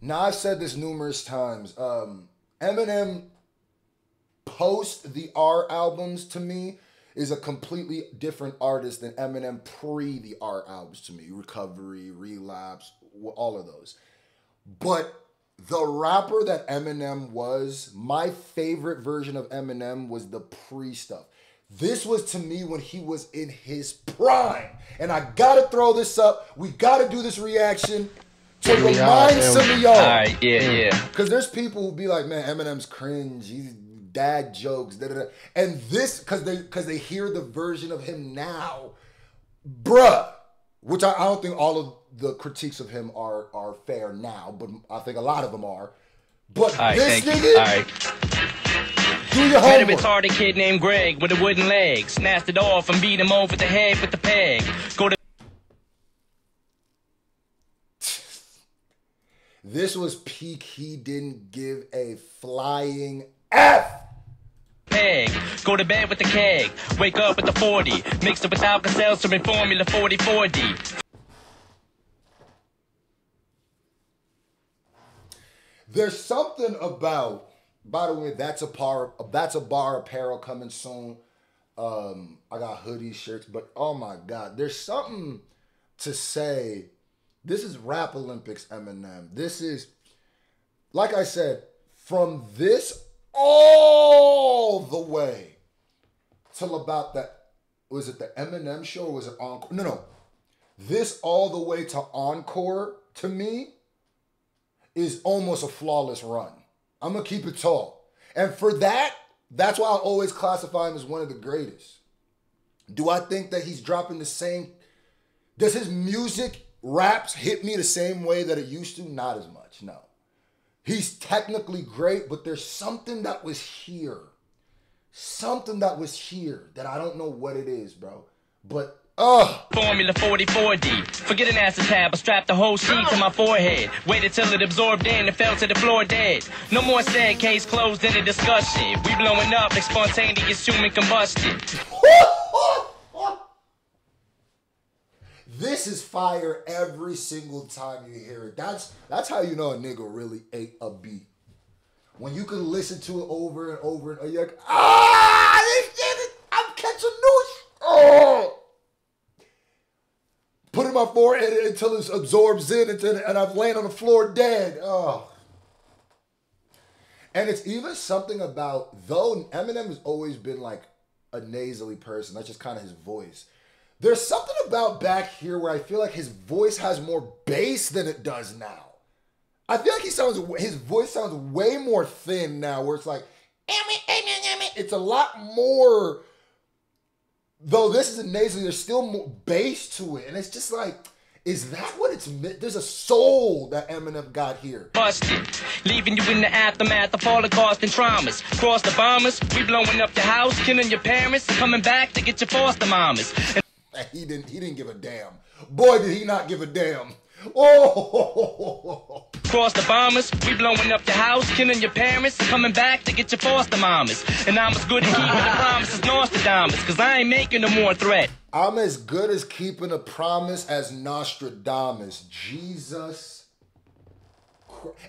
Now I've said this numerous times. Um, Eminem post the R albums to me is a completely different artist than Eminem pre the R albums to me. Recovery, Relapse, all of those. But the rapper that Eminem was, my favorite version of Eminem was the pre stuff. This was to me when he was in his prime. And I gotta throw this up. We gotta do this reaction to remind some of y'all. All right, yeah, yeah. Because there's people who be like, man, Eminem's cringe. He's dad jokes. Da, da, da. And this, because they because they hear the version of him now, bruh. Which I, I don't think all of the critiques of him are are fair now, but I think a lot of them are. But All right, this thank nigga, you. All right. do your Met a retarded kid named Greg with a wooden leg. Snatched it off and beat him over the head with the peg. Go to This was peak. He didn't give a flying f. peg. Go to bed with the keg. Wake up with the 40. Mixed it with Alka-Seltzer and Formula 44D. There's something about. By the way, that's a bar. That's a bar apparel coming soon. Um, I got hoodies, shirts, but oh my god, there's something to say. This is Rap Olympics, Eminem. This is, like I said, from this all the way till about that. Was it the Eminem show or was it Encore? No, no. This all the way to Encore to me is almost a flawless run. I'm gonna keep it tall. And for that, that's why I always classify him as one of the greatest. Do I think that he's dropping the same? Does his music raps hit me the same way that it used to? Not as much, no. He's technically great, but there's something that was here. Something that was here that I don't know what it is, bro. But ugh. Formula 44D. Forget an acetab, I strapped the whole sheet to my forehead. Waited till it absorbed in and fell to the floor dead. No more sad case closed in a discussion. We blowing up like spontaneous human combustion. This is fire every single time you hear it. That's that's how you know a nigga really ate a beat. When you can listen to it over and over and you're like, ah, I'm catching new Oh. Put my forehead until it absorbs in and I've laid on the floor dead. Oh. And it's even something about though Eminem has always been like a nasally person. That's just kind of his voice. There's something about back here where I feel like his voice has more bass than it does now. I feel like he sounds his voice sounds way more thin now, where it's like it's a lot more. Though this is a nasally, there's still more bass to it, and it's just like, is that what it's? meant? There's a soul that Eminem got here. busted. Leaving you in the aftermath of Holocaust and traumas. Cross the bombers, we blowing up your house, killing your parents, coming back to get your foster mamas. And he didn't. He didn't give a damn. Boy, did he not give a damn. Oh, cross the bombers, we blowing up your house, killing your parents, coming back to get your foster mamas. And I'm as good at keeping the promises Nostradamus, cause I ain't making no more threat. I'm as good as keeping a promise as Nostradamus. Jesus.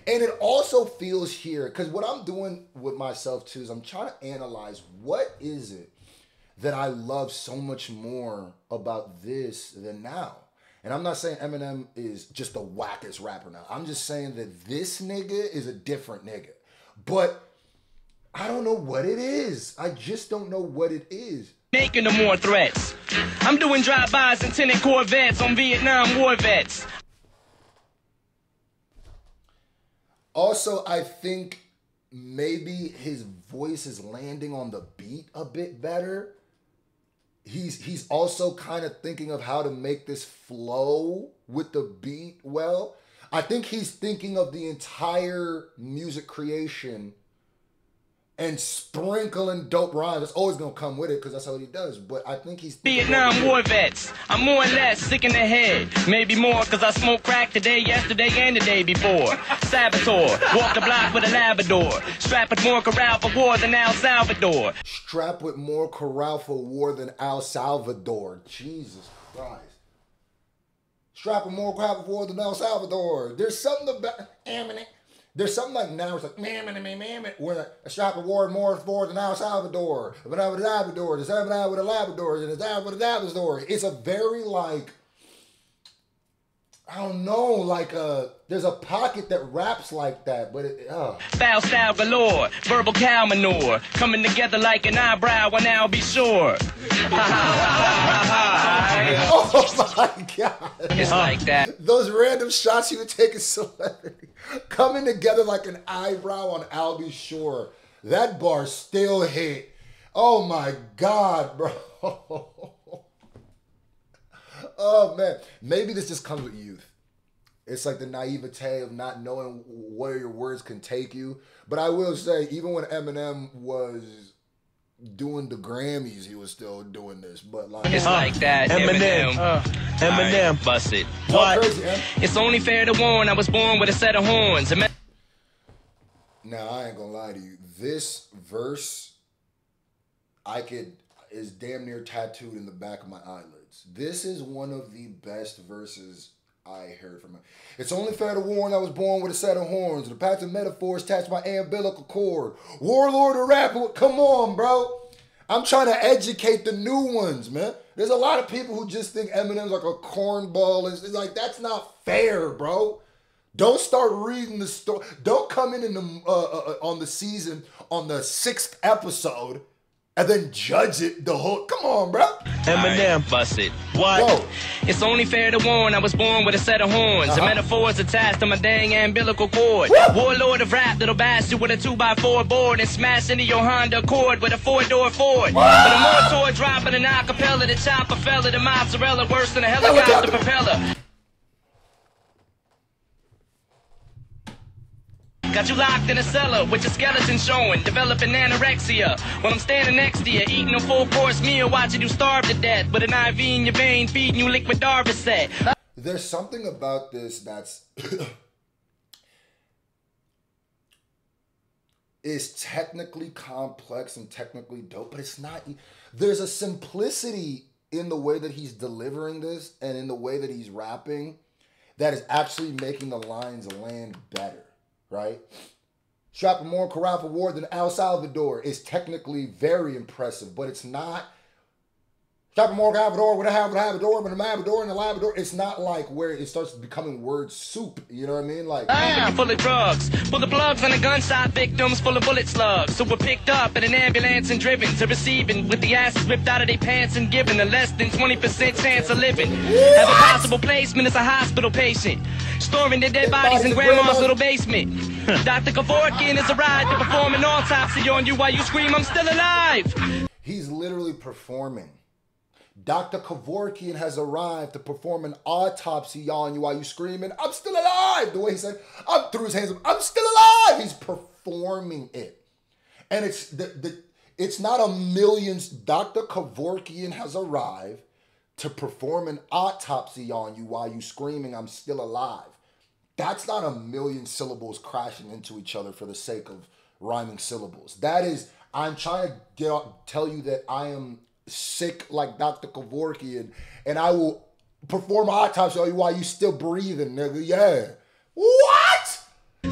And it also feels here, because what I'm doing with myself too is I'm trying to analyze what is it that I love so much more about this than now. And I'm not saying Eminem is just the wackest rapper now. I'm just saying that this nigga is a different nigga. But I don't know what it is. I just don't know what it is. Making no more threats. I'm doing drive-bys and tinted Corvettes on Vietnam war vets. Also, I think maybe his voice is landing on the beat a bit better. He's he's also kind of thinking of how to make this flow with the beat well. I think he's thinking of the entire music creation and sprinkling dope rhymes. It's always gonna come with it because that's how he does. But I think he's Vietnam war vets. I'm more or less sick in the head. Maybe more cause I smoked crack today, yesterday, and the day before. Saboteur. Walk the block with a Labrador. Strapped with more corral for war than El Salvador. strapped with more corral for war than El Salvador. Jesus Christ. strapping more crap forward than El Salvador. There's something about Eminem. There's something like now it's like man, man, man, man, man. When a strap award more forward than El Salvador, but I with a Labrador, the seven out with a Labrador, and the with a Labrador. It's a very like I don't know, like uh there's a pocket that raps like that, but it uh Foul style galore, verbal cow manure, coming together like an eyebrow, and Al B. Sure. Oh my god. It's like that. Those random shots you would take as celebrity coming together like an eyebrow on Al B. Sure. That bar still hit. Oh my god, bro. oh man. Maybe this just comes with youth. It's like the naivete of not knowing where your words can take you. But I will say, even when Eminem was doing the Grammys, he was still doing this. But like, It's like that. Eminem. Uh, Eminem. Alright, bust it. Talk crazy, Em. It's only fair to warn I was born with a set of horns. Ima- Now I ain't gonna lie to you. This verse, I could is damn near tattooed in the back of my eyelids. This is one of the best verses I heard from him. It's only fair to warn I was born with a set of horns. The patch of metaphors attached my umbilical cord. Warlord or rapper, come on, bro. I'm trying to educate the new ones, man. There's a lot of people who just think Eminem's like a cornball. It's, it's like that's not fair, bro. Don't start reading the story. Don't come in, in the, uh, uh, on the season on the sixth episode and then judge it the whole. Come on, bro. Eminem. Bust it. What? Whoa. It's only fair to warn I was born with a set of horns. The Uh-huh. metaphors attached to my dang umbilical cord. Woo! Warlord of rap that'll bash you with a two by four board and smash into your Honda Accord with a four door Ford. But a more toy dropping an acapella, the chopper fella, the mozzarella worse than a helicopter Helicopter. propeller. Got you locked in a cellar with your skeleton showing, developing anorexia. While I'm standing next to you, eating a full course meal, watching you starve to death with an IV in your vein, feeding you liquid Darvocet. There's something about this that's is technically complex and technically dope, but it's not. There's a simplicity in the way that he's delivering this and in the way that he's rapping that is actually making the lines land better, right? Strapping more Carafa Award than El Salvador is technically very impressive, but it's not. Strapping more Salvador with a Salvador, but a Labrador and a Labrador. It's not like where it starts becoming word soup. You know what I mean? Like, You full of drugs. Full of plugs on the gunshot victims, full of bullet slugs. So we're picked up in an ambulance and driven to receiving with the asses ripped out of their pants and given a less than 20% chance of living. Have a possible placement as a hospital patient. Storing their dead bodies in grandma's little basement. Dr. Kevorkian has arrived to perform an autopsy on you while you scream, I'm still alive. He's literally performing. Dr. Kevorkian has arrived to perform an autopsy on you while you screaming, I'm still alive. The way he said, I'm through his hands, up, I'm still alive. He's performing it. And it's the, the it's not a millions. Dr. Kevorkian has arrived to perform an autopsy on you while you screaming, I'm still alive. That's not a million syllables crashing into each other for the sake of rhyming syllables. That is, I'm trying to get, tell you that I am sick like Dr. Kevorkian, and I will perform autopsy on you while you still breathing, nigga. Yeah. What?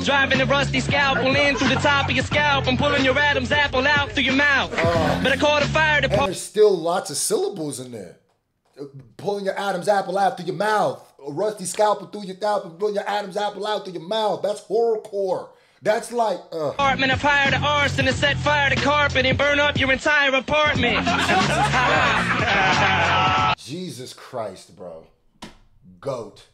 Driving a rusty scalpel in through the top of your scalp and pulling your Adam's apple out through your mouth. But I called a fire department. there's still lots of syllables in there. Uh, Pulling your Adam's apple out through your mouth. A rusty scalpel through your scalp and pulling your Adam's apple out through your mouth. That's horrorcore. That's like, uh, apartment. I fired an arson and set fire to carpet and burn up your entire apartment. Jesus Christ, bro. Goat.